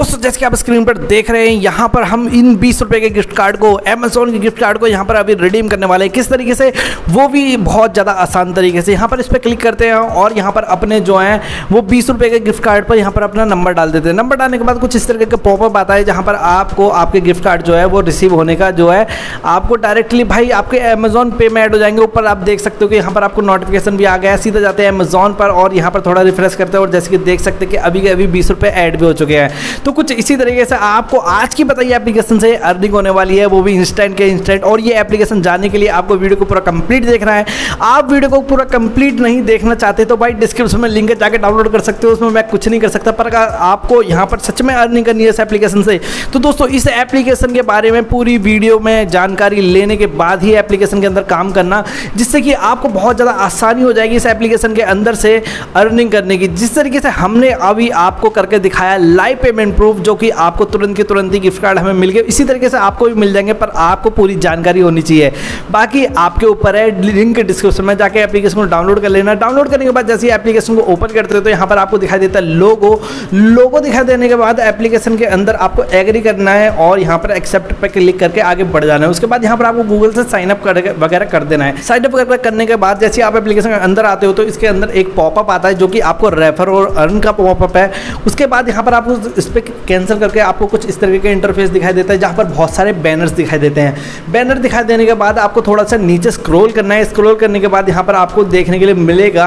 दोस्तों जैसे कि आप स्क्रीन पर देख रहे हैं, यहाँ पर हम इन बीस रुपए के गिफ्ट कार्ड को अमेजोन के गिफ्ट कार्ड को यहाँ पर अभी रिडीम करने वाले हैं। किस तरीके से? वो भी बहुत ज़्यादा आसान तरीके से। यहाँ पर इस पर क्लिक करते हैं और यहाँ पर अपने जो हैं, वो बीस रुपए के गिफ्ट कार्ड पर यहाँ पर अपना नंबर डाल देते हैं। नंबर डालने के बाद कुछ इस तरीके का पॉपअप आता है, जहाँ पर आपको, आपके गिफ्ट कार्ड जो है, वो रिसीव होने का जो है, आपको डायरेक्टली भाई आपके अमेजोन पे में ऐड हो जाएँगे। ऊपर आप देख सकते हो कि यहाँ पर आपको नोटिफिकेशन भी आ गया है। सीधा जाते हैं अमेजोन पर और यहाँ पर थोड़ा रिफ्रेश करते हैं और जैसे कि देख सकते हैं कि अभी के अभी बीस रुपये ऐड भी हो चुके हैं। तो कुछ इसी तरीके से आपको आज की बताइए एप्लीकेशन से अर्निंग होने वाली है, वो भी इंस्टेंट के इंस्टेंट और ये एप्लीकेशन जानने के लिए आपको वीडियो को पूरा कंप्लीट देखना है। आप वीडियो को पूरा कंप्लीट नहीं देखना चाहते तो भाई डिस्क्रिप्शन में लिंक जाकर डाउनलोड कर सकते हो, उसमें मैं कुछ नहीं कर सकता, पर आपको यहाँ पर सच में अर्निंग करनी है इस एप्लीकेशन से तो दोस्तों इस एप्लीकेशन के बारे में पूरी वीडियो में जानकारी लेने के बाद ही एप्लीकेशन के अंदर काम करना, जिससे कि आपको बहुत ज़्यादा आसानी हो जाएगी इस एप्लीकेशन के अंदर से अर्निंग करने की। जिस तरीके से हमने अभी आपको करके दिखाया लाइव पेमेंट प्रूफ जो कि आपको तुरंत के तुरंत ही गिफ्ट कार्ड हमें मिल गए। इसी तरीके से आपको भी मिल जाएँगे, पर आपको पूरी जानकारी होनी चाहिए। बाकी आपके ऊपर है लिंक डिस्क्रिप्शन में जाके एप्लीकेशन को डाउनलोड कर लेना। डाउनलोड करने के बाद जैसे ही एप्लीकेशन को ओपन करते हो तो यहाँ पर आपको दिखाई देता है लोगो लोगो दिखाई देने के बाद एप्लीकेशन के अंदर आपको एग्री करना है और यहाँ पर एक्सेप्ट पर क्लिक करके आगे बढ़ जाना है। उसके बाद यहाँ पर आपको गूगल से साइन अप वगैरह कर देना है। साइन अप करने के बाद जैसे आप एप्लीकेशन के अंदर आते हो तो इसके अंदर एक पॉपअप आता है जो कि आपको रेफर और अर्न का पॉपअप है। उसके बाद यहाँ पर आपको इस पर कैंसिल करके आपको कुछ इस तरीके का इंटरफेस दिखाई देता है, जहाँ पर बहुत सारे बैनर्स दिखाई देते हैं। बैनर दिखाई देने के बाद आपको थोड़ा सा नीचे स्क्रॉल करना है। स्क्रॉल करने के बाद यहाँ पर आपको देखने के लिए मिलेगा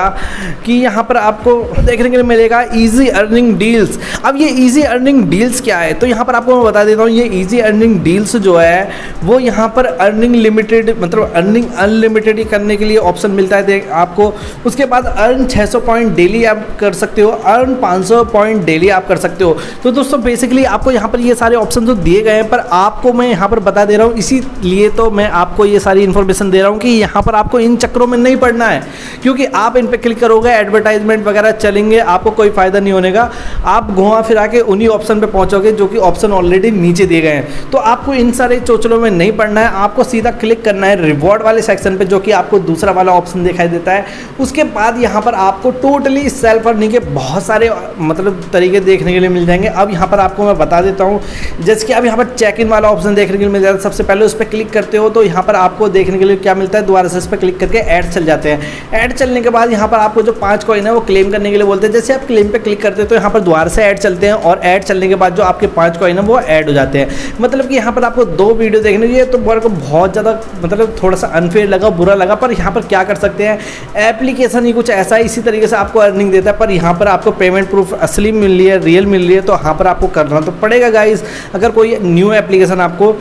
कि यहाँ पर आपको देखने के लिए मिलेगा ईजी अर्निंग डील्स अब ये ईजी अर्निंग डील्स क्या है? तो यहाँ पर आपको मैं बता देता हूँ, ये ईजी अर्निंग डील्स जो है, वो यहाँ पर अर्निंग लिमिटेड मतलब अर्निंग अनलिमिटेड करने के लिए ऑप्शन मिलता है आपको। उसके बाद अर्न 600 पॉइंट डेली आप कर सकते हो अर्न 500 पॉइंट डेली आप कर सकते हो। तो दोस्तों बेसिकली आपको यहाँ पर ये सारे ऑप्शन तो दिए गए हैं, पर आपको मैं यहाँ पर बता दे रहा हूँ, इसीलिए तो मैं आपको ये सारी इन्फॉर्मेशन दे रहा हूँ कि यहाँ पर आपको इन चक्रों में नहीं पड़ना है, क्योंकि आप इन पर क्लिक करोगे एडवर्टाइजमेंट वगैरह चलेंगे, आपको कोई फ़ायदा नहीं होने का। आप घुमा फिरा के उन्हीं ऑप्शन पर पहुँचोगे जो कि ऑप्शन ऑलरेडी नीचे दिए गए हैं। तो आपको इन सारे चोचलों में नहीं पड़ना है, आपको सीधा क्लिक करना है रिवॉर्ड वाले सेक्शन पर जो कि आपको दूसरा वाला ऑप्शन दिखाई देता है। उसके बाद यहाँ पर आपको टोटली सेल्फ अर्निंग के बहुत सारे मतलब तरीके देखने के लिए मिल जाएँगे। अब यहाँ पर आपको मैं बता देता हूँ, जैसे कि अब यहाँ पर चेक इन वाला ऑप्शन देखने के लिए मिल जाता है। सबसे पहले उस पर क्लिक करते हो तो यहाँ पर आपको देखने के लिए क्या मिलता है? दोबारा से इस पर क्लिक करके ऐड चल जाते हैं। ऐड चलने के बाद यहाँ पर आपको जो पाँच कॉइन है, वो क्लेम करने के लिए बोलते हैं। जैसे आप क्लेम पर क्लिक करते हो तो यहाँ पर दोबारा से ऐड चलते हैं और ऐड चलने के बाद जो आपके पाँच कॉइन है, वो ऐड हो जाते हैं। मतलब कि यहाँ पर आपको दो वीडियो देखने लिए तो मेरे को बहुत ज़्यादा मतलब थोड़ा सा अनफेयर लगा, बुरा लगा, पर यहाँ पर क्या कर सकते हैं? एप्लीकेशन ही कुछ ऐसा है, इसी तरीके से आपको अर्निंग देता है, पर यहाँ पर आपको पेमेंट प्रूफ असली मिल रही है रियल मिल रही है तो यहाँ आपको करना तो पड़ेगा गाइज़ अगर कोई न्यू एप्लीकेशन आपको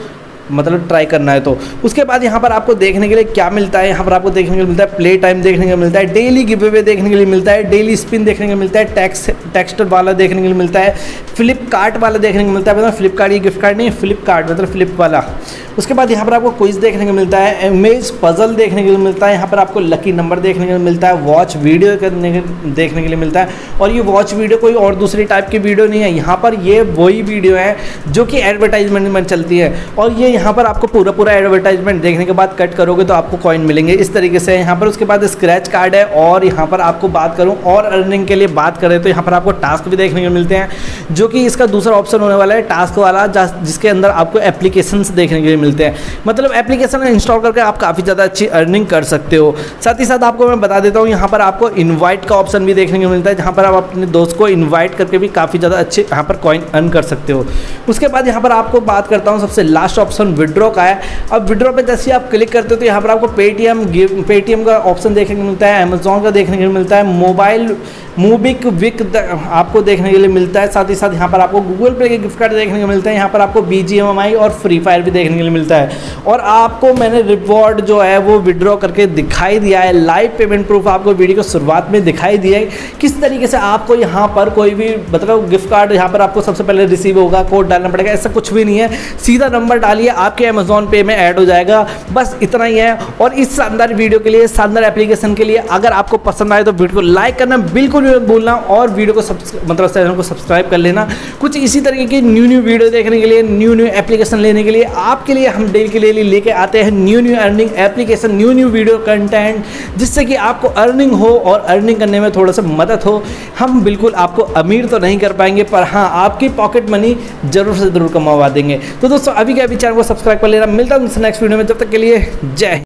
मतलब ट्राई करना है तो। उसके बाद यहाँ पर आपको देखने के लिए क्या मिलता है? यहाँ पर आपको देखने के लिए मिलता है प्ले टाइम देखने के लिए मिलता है डेली गिव अवे देखने के लिए मिलता है डेली स्पिन देखने के लिए मिलता है टैक्स टेक्स्टर वाला देखने के लिए मिलता है फ्लिपकार्ट वाला देखने को मिलता है। मतलब फ्लिपकार्ट ये गिफ्ट कार्ड नहीं फ्लिपकार्ट मतलब फ्लिप वाला। उसके बाद यहाँ पर आपको क्विज देखने को मिलता है इमेज पजल देखने के लिए मिलता है, यहाँ पर आपको लकी नंबर देखने के मिलता है वॉच वीडियो करने देखने के लिए मिलता है, और ये वॉच वीडियो कोई और दूसरी टाइप की वीडियो नहीं है, यहाँ पर ये वही वीडियो है जो कि एडवर्टाइजमेंट में चलती है, और ये यहाँ पर आपको पूरा पूरा एडवर्टाइजमेंट देखने के बाद कट करोगे तो आपको कॉइन मिलेंगे, इस तरीके से यहाँ पर उसके बाद स्क्रैच कार्ड है, और यहाँ पर आपको बात करूँ, और अर्निंग के लिए बात करें तो यहाँ पर आपको टास्क भी देखने को मिलते हैं, जो कि इसका दूसरा ऑप्शन होने वाला है टास्क वाला, जिसके अंदर आपको एप्लीकेशन देखने के लिए मिलते हैं। मतलब एप्लीकेशन इंस्टॉल करके आप काफ़ी ज़्यादा अच्छी अर्निंग कर सकते हो। साथ ही साथ आपको मैं बता देता हूँ, यहाँ पर आपको इन्वाइट का ऑप्शन भी देखने को मिलता है, जहाँ पर आप अपने दोस्त को इन्वाइट करके भी काफ़ी ज़्यादा अच्छे यहाँ पर कॉइन अर्न कर सकते हो। उसके बाद यहाँ पर आपको बात करता हूँ, सबसे लास्ट ऑप्शन विड्रॉ का है। अब विड्रॉ पर जैसे आप क्लिक करते हो तो यहाँ पर आपको पेटीएम पेटीएम का ऑप्शन देखने को मिलता है अमेजोन का देखने को मिलता है मोबाइल मूबिक विक आपको देखने के लिए मिलता है। साथ ही साथ यहाँ पर आपको गूगल पे के गिफ्ट कार्ड देखने को मिलते हैं, यहाँ पर आपको बीजीएमआई और फ्री फायर भी देखने के लिए मिलता है। और आपको मैंने रिवॉर्ड जो है वो विड्रॉ करके दिखाई दिया है। लाइव पेमेंट प्रूफ आपको वीडियो को शुरुआत में दिखाई दिया है। किस तरीके से आपको यहाँ पर कोई भी मतलब गिफ्ट कार्ड यहाँ पर आपको सबसे पहले रिसीव होगा कोड डालना पड़ेगा, ऐसा कुछ भी नहीं है। सीधा नंबर डालिए, आपके अमेजोन पे में ऐड हो जाएगा। बस इतना ही है। और इस शानदार वीडियो के लिए, शानदार एप्लीकेशन के लिए अगर आपको पसंद आए तो वीडियो को लाइक करना बिल्कुल भी बोलना और वीडियो को मतलब चैनल को सब्सक्राइब कर लेना। कुछ इसी तरीके की न्यू न्यू वीडियो देखने के लिए न्यू न्यू एप्लीकेशन लेने के लिए आपके लिए लिए हम डेली के लिए लेके आते हैं new new earning application, new new video content, जिससे कि आपको अर्निंग हो और अर्निंग करने में थोड़ा सा मदद हो। हम बिल्कुल आपको अमीर तो नहीं कर पाएँगे, पर हाँ आपकी पॉकेट मनी ज़रूर से ज़रूर कमावा देंगे। तो दोस्तों, अभी के अभी चैनल को सब्सक्राइब कर लेना। मिलता हूँ नेक्स्ट वीडियो में जब तक के लिए जय